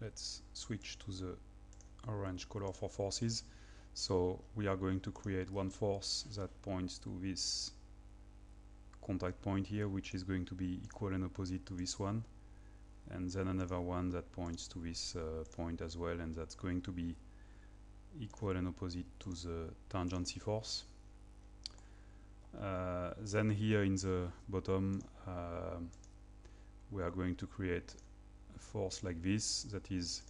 let's switch to the orange color for forces. So we are going to create one force that points to this contact point here which is going to be equal and opposite to this one and then another one that points to this uh, point as well and that's going to be equal and opposite to the tangency force. Uh, then here in the bottom uh, we are going to create force like this that is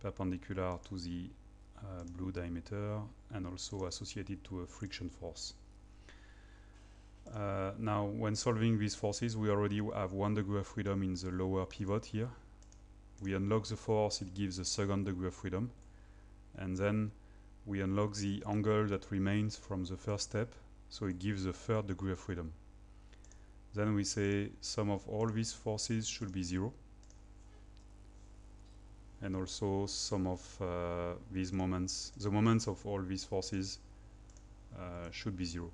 perpendicular to the uh, blue diameter and also associated to a friction force. Uh, now when solving these forces we already have one degree of freedom in the lower pivot here. We unlock the force, it gives a second degree of freedom and then we unlock the angle that remains from the first step so it gives a third degree of freedom. Then we say sum of all these forces should be zero and also sum of uh, these moments, the moments of all these forces uh, should be zero.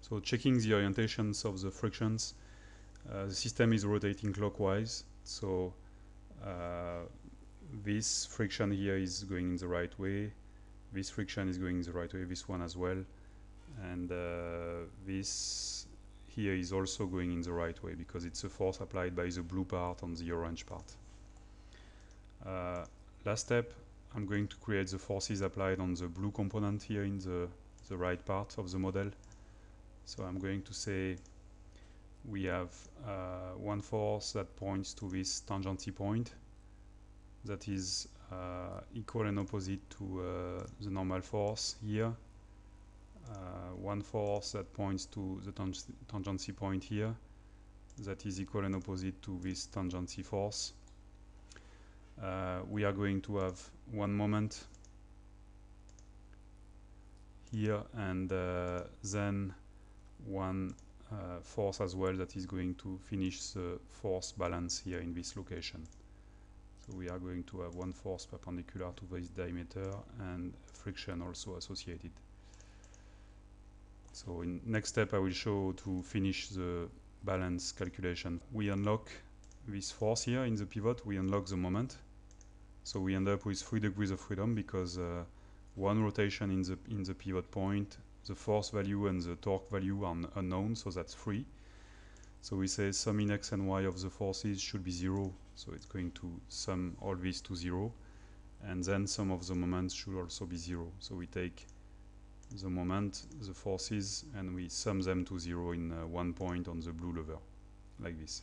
So checking the orientations of the frictions, uh, the system is rotating clockwise, so uh, this friction here is going in the right way, this friction is going the right way, this one as well, and uh, this here is also going in the right way because it's a force applied by the blue part on the orange part. Uh, last step, I'm going to create the forces applied on the blue component here in the, the right part of the model. So I'm going to say we have uh, one force that points to this tangency point that is uh, equal and opposite to uh, the normal force here one force that points to the tang tangency point here that is equal and opposite to this tangency force. Uh, we are going to have one moment here and uh, then one uh, force as well that is going to finish the force balance here in this location. So we are going to have one force perpendicular to this diameter and friction also associated. So in next step I will show to finish the balance calculation. We unlock this force here in the pivot, we unlock the moment. So we end up with 3 degrees of freedom because uh, one rotation in the, in the pivot point, the force value and the torque value are unknown, so that's 3. So we say sum in x and y of the forces should be 0, so it's going to sum all this to 0. And then sum of the moments should also be 0. So we take the moment, the forces, and we sum them to zero in uh, one point on the blue lever, like this.